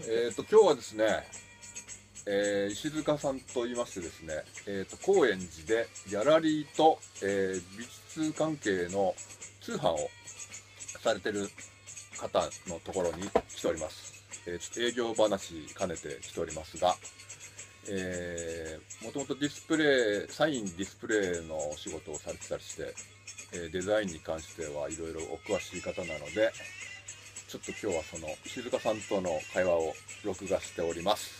えっ、と今日はですね、えー石塚さんと言いましてですね、えー、と高円寺でギャラリーと、えー美術関係の通販をされてる方のところに来ております。えーちょっと営業話兼ねて来ておりますが、えー、もともとディスプレイ、サインディスプレイのお仕事をされてたりして、えーデザインに関してはいろいろお詳しい方なので、ちょっと今日はその石塚さんとの会話を録画しております。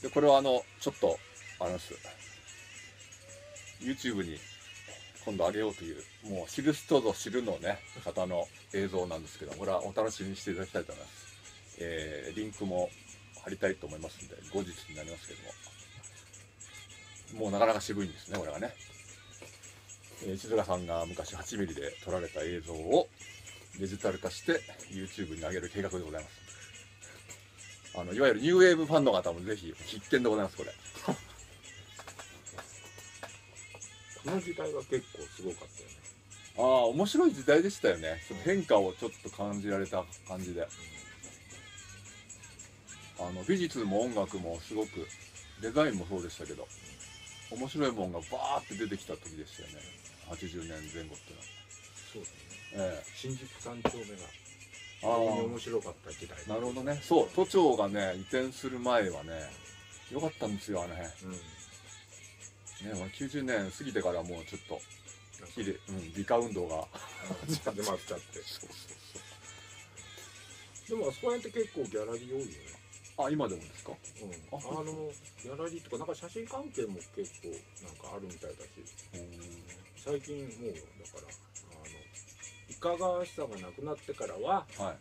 で、これはあの、ちょっと、あれです YouTube に今度上げようという、もう知る人ぞ知るのね、方の映像なんですけど、これはお楽しみにしていただきたいと思います。えー、リンクも貼りたいと思いますんで、後日になりますけども、もうなかなか渋いんですね、これがね。えー、静香さんが昔8ミリで撮られた映像をデジタル化して YouTube に上げる計画でございます。あの、いわゆるニューウェーブファンの方もぜひ必見でございます、これ。この時代は結構すごかったよねああ、面白い時代でしたよね。変化をちょっと感じられた感じで。あの、美術も音楽もすごく、デザインもそうでしたけど、面白いもんがバーって出てきた時でしたよね。80年前後ってそうだねのは。え新宿三丁目がえ非常にあ面白かった時代あ、なるほどね。そう、都庁がね、移転する前はね、良かったんですよ、あの辺。うんね、俺90年過ぎてからもうちょっと、きれい、うん、美化運動が。出回っちゃって そうそうでもあそこら辺って結構ギャラリー多いよねそう。あ、今でもですか？うん、ああのギャラリーとかなんか写真関係も結構なんかあるみたいだし最近もうだからあのいかがわしさがなくなってからははい。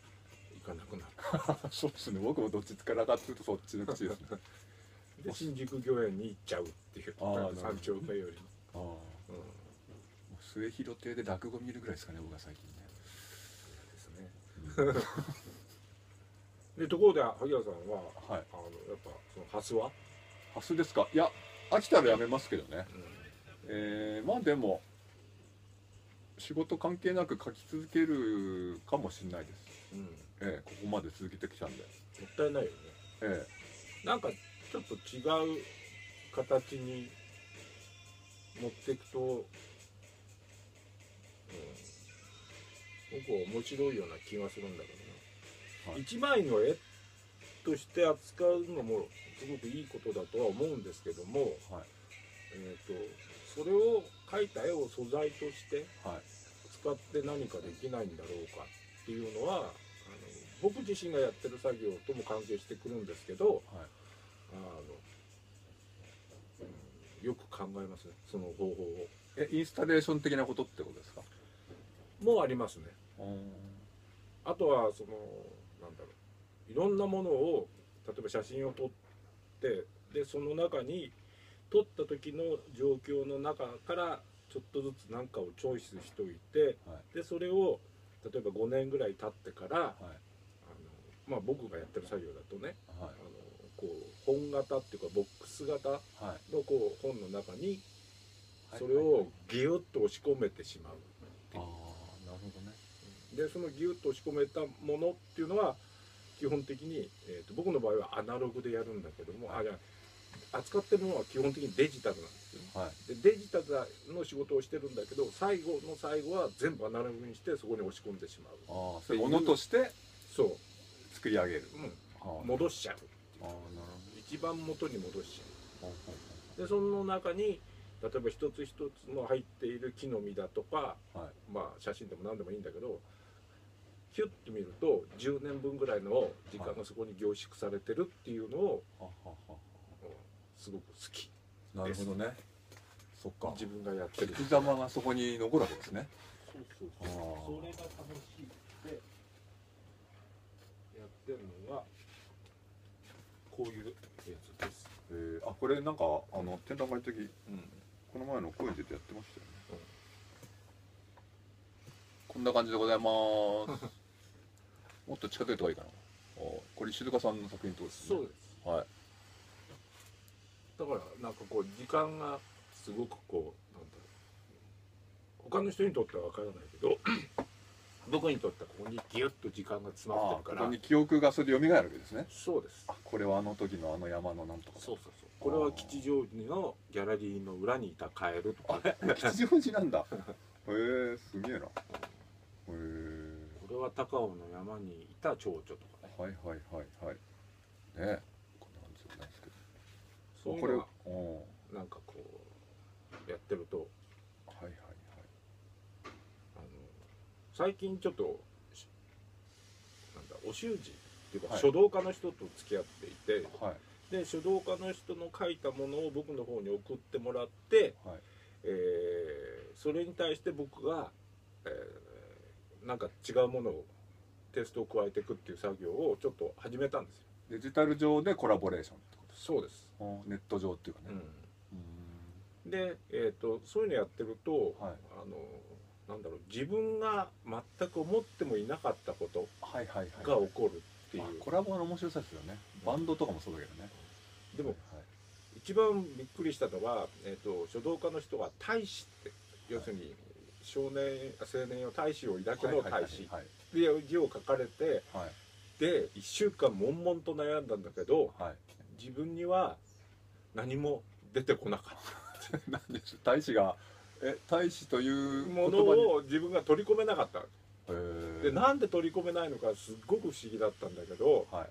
行かなくなった そうですね。僕もどっちからかっていうとそっちの口ですね。で新宿御苑に行っちゃうっていう山頂目よりああ。も、うん、末広亭で落語見るぐらいですかね、僕は最近ね。ですねでところで萩谷さんははい。あのやっぱそのハスは、ハスですか？いや、飽きたらやめますけどね。うえー、まあでも、仕事関係なく書き続けるかもしれないです。んうん、もええここまで続けてきたんで。ったいないよねえなんかちょっと違う形に持っていくと、うん、僕は面白いような気がするんだけど一枚の絵として扱うのもすごくいいことだとは思うんですけども、えはい。えー、とそれを描いた絵を素材としてはい。使って何かできないんだろうかっていうのはあの僕自身がやってる作業とも関係してくるんですけど、はい。あの、うんよく考えますねその方法をえ、インスタレーション的なことってことですか？もうありますねあとはそのなんだろういろんなものを例えば写真を撮ってでその中に撮った時の状況の中からちょっとずつ何かをチョイスしといてはい。でそれを例えば5年ぐらい経ってからあはい。の、まあ、僕がやってる作業だとねはいあの。こう本型っていうかボックス型はい。のこう本の中にはいそれをギュッと押し込めてしまうああ、なるほどね。でそのギュッと押し込めたものっていうのは基本的に、えー、と僕の場合はアナログでやるんだけどもあじゃあ扱ってるものは基本的にデジタルなんですよね。はい。でデジタルの仕事をしてるんだけど最後の最後は全部アナログにしてそこに押し込んでしまう。ああ、それ物としてそう、作り上げる。うん、戻しちゃうああ、なる一番元に戻しちゃほど。う。でその中に例えば一つ一つの入っている木の実だとかはい。まあ写真でも何でもいいんだけどヒュッと見ると10年分ぐらいの時間がそこに凝縮されてるっていうのをはははうんすごく好きなるほどね。そっか。自分がやってる生き様がそこに残るわけですね。そうそうああそれが楽しいってやってるのがこういうやつです、えー、あ、これなんか、あの、展覧会の時、うん、この前の高円寺でやってましたよね。こんな感じでございます。もっと近づいた方がいいかな。おこれ静香さんの作品とですね。そうです。はい。だからなんかこう時間がすごくこうなんだろう。他の人にとっては分からないけど 僕にとってはここにギュッと時間が詰まってるから。ここに記憶がそれで蘇るわけですね。そうです。あこれはあの時のあの山のなんとか。そうそうそう。これは吉祥寺のギャラリーの裏にいたカエルとか。吉祥寺なんだ。へえすげえなれは高尾の山にいた蝶々とかねはいはいはいはいねこんな感じじゃないですけどそういうのがなんかこうやってるとはいはいはいあの最近ちょっとなんだお習字っていうか、はい書道家の人と付き合っていてはいはいで書道家の人の書いたものを僕の方に送ってもらって、はいえーそれに対して僕が、えーなんか違うものをテストを加えていくっていう作業をちょっと始めたんですよ。デジタル上でコラボレーションってことそうです、かネット上っていうかね。うん、で、えー、とそういうのやってると、はい。あのなんだろう自分が全く思ってもいなかったことはいはいはい。が起こるっていう、まあコラボの面白さですよね。バンドとかもそうだけどね。でもはい一番びっくりしたのは、えー、と書道家の人が大使って要するに少年青年を大使を抱けの大使。はいっていう字を書かれてはい。で1週間悶々と悩んだんだけどはい。自分には何も出てこなかっ 何でしょう？大使がえ大使というたものを自分が取り込めなかった。でなんで取り込めないのかすっごく不思議だったんだけどはい。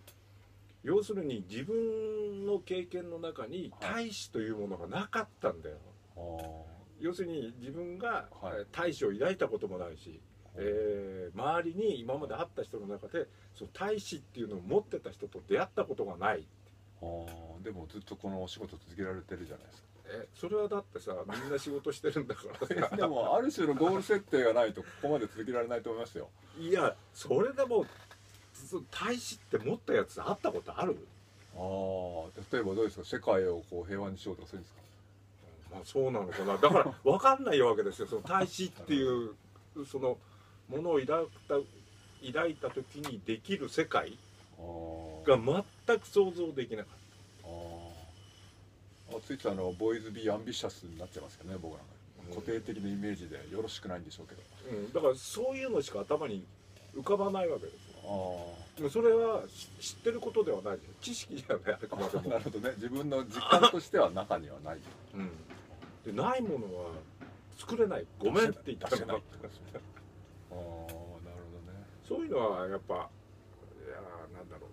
要するに自分の経験の中に大使というものがなかったんだよ。あー要するに自分が大使を抱いたこともないし、えー周りに今まで会った人の中でその大使っていうのを持ってた人と出会ったことがない。あーでもずっとこのお仕事続けられてるじゃないですか。えそれはだってさみんな仕事してるんだからさ。でもある種のゴール設定がないとここまで続けられないと思いますよ。いやそれでもそ大使って持ったやつ会ったことある？ああ例えばどうですか？世界をこう平和にしようとかそういうんですか？まあそうなのかな。だから分かんないわけですよ。その大使っていうそのものを抱いた抱いた時にできる世界が全く想像できなかっあー。あついついあのボーイズ・ビー・アンビシャスになっちゃいますけどね僕らがうん。固定的なイメージでよろしくないんでしょうけど。た、うん、だからそういうのしか頭に浮かばないわけですよ。あでもそれは知知ってることではない知識じゃないあくまであもなるほどね。自分の実感としては中にはないうん、でないものは作れない。ごめんって言ったら出せないああなるほどね。そういうのはやっぱいやーなんだろ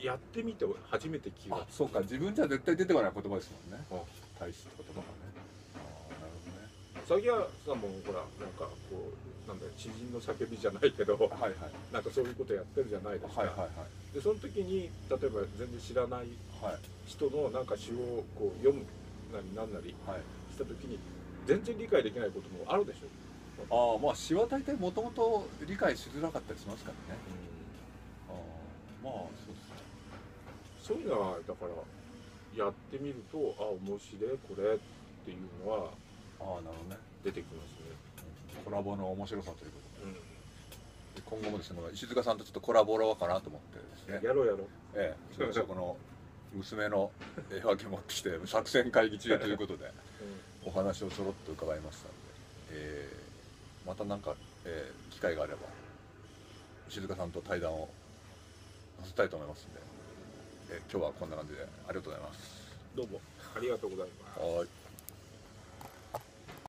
う。やってみて初めて気があそうか。自分じゃ絶対出てこない言葉ですもんね。あ。大使って言葉がね。ああなるほどね。詐欺屋さんもほらなんかこうなんだ知人の叫びじゃないけどはいはい。なんかそういうことやってるじゃないですか、はいはいはい。でその時に例えば全然知らない。人のなんか詩をこう読むなりなんなりはい。した時に全然理解できないこともあるでしょ、ああまあ詩は大体もともと理解しづらかったりしますからね。ああまあそうですね。そういうのはだからやってみるとあ面白いこれっていうのはああなるほどね。出てきますね、コラボの面白さということうん。でで今後もですね石塚さんとちょっとコラボろうかなと思ってですね。やろうやろう。ええ。そこの娘の絵はがき持ってきて作戦会議中ということでお話をちょろっと伺いましたので、えーまた何か、えー機会があれば石塚さんと対談をさせたいと思いますんで、えー今日はこんな感じでありがとうございます。どうもありがとうございます。はい